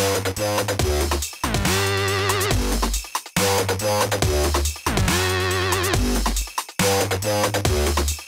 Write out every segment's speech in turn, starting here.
Thank you.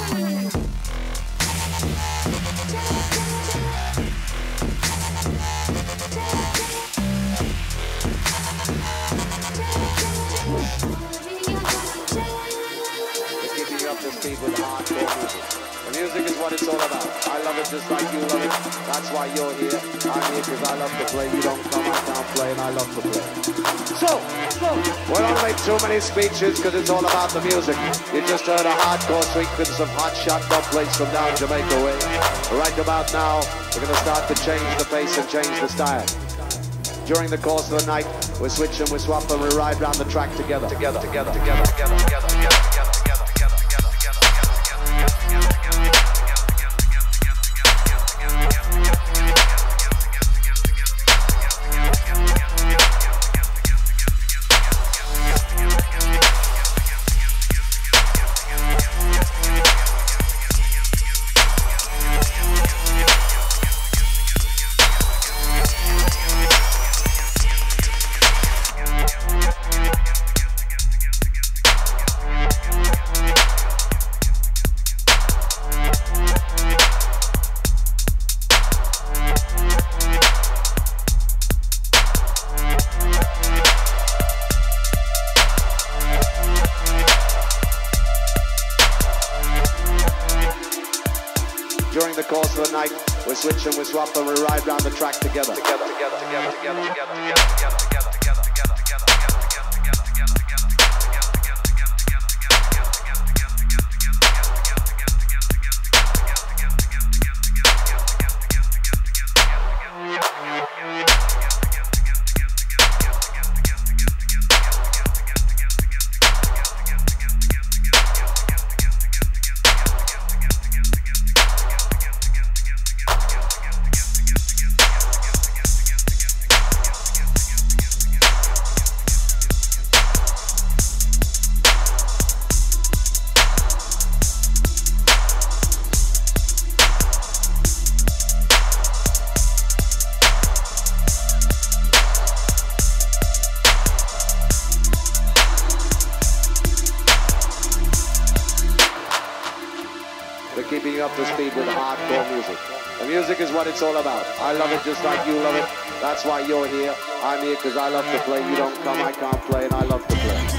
Thank you. Speeches what it's all about I love it just like you love it. That's why you're here. I'm here 'cause I love to play. You don't come, I don't play, and I love to play. So, so, we're only too many speeches 'cause it's all about the music. You just heard a hardcore sequence of hot shot dubplates from down Jamaica way. Right about now, we're going to start to change the pace and change the style. During the course of the night, we switch and we swap and we ride round the track together, together, together, together, together, together, together. We switch and we swap and we ride round the track together. Together, together, together, together, together, together. To speed with hardcore music. The music is what it's all about. I love it just like you love it. That's why you're here. I'm here because I love to play. You don't come, I can't play, and I love to play.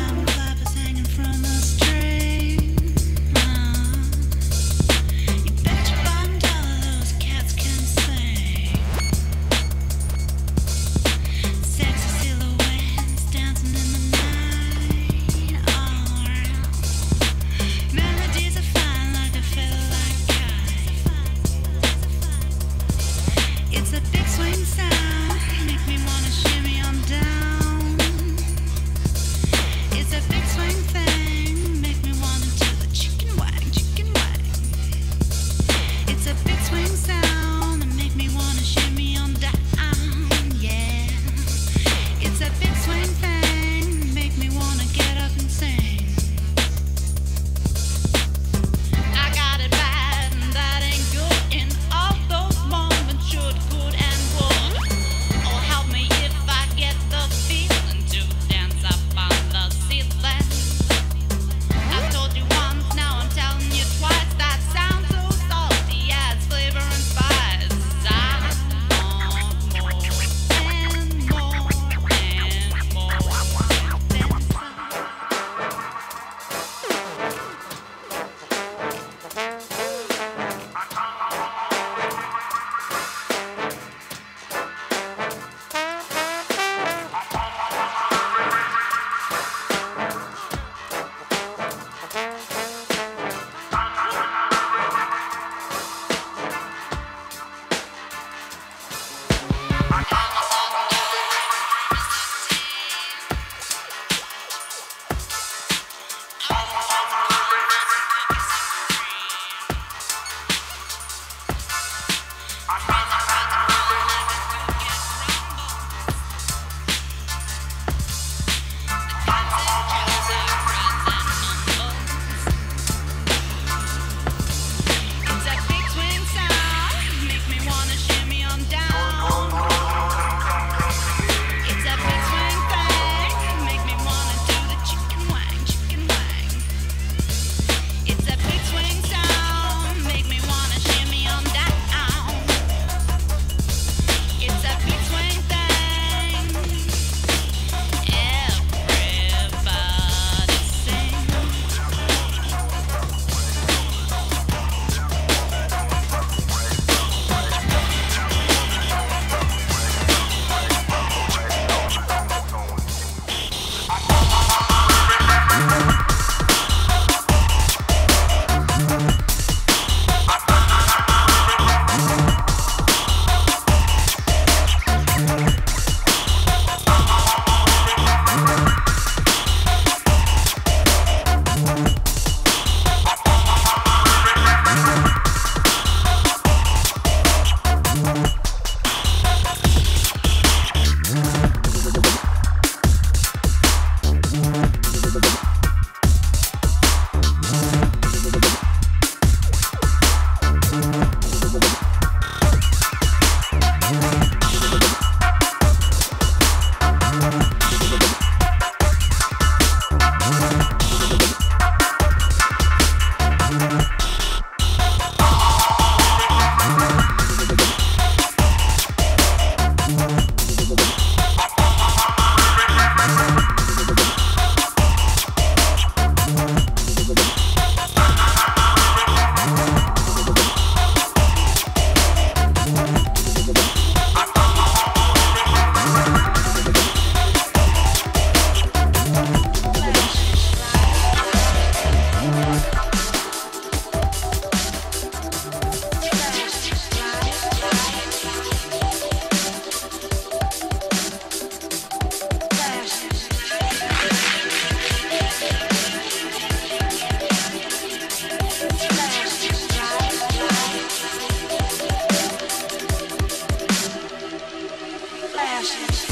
Flash.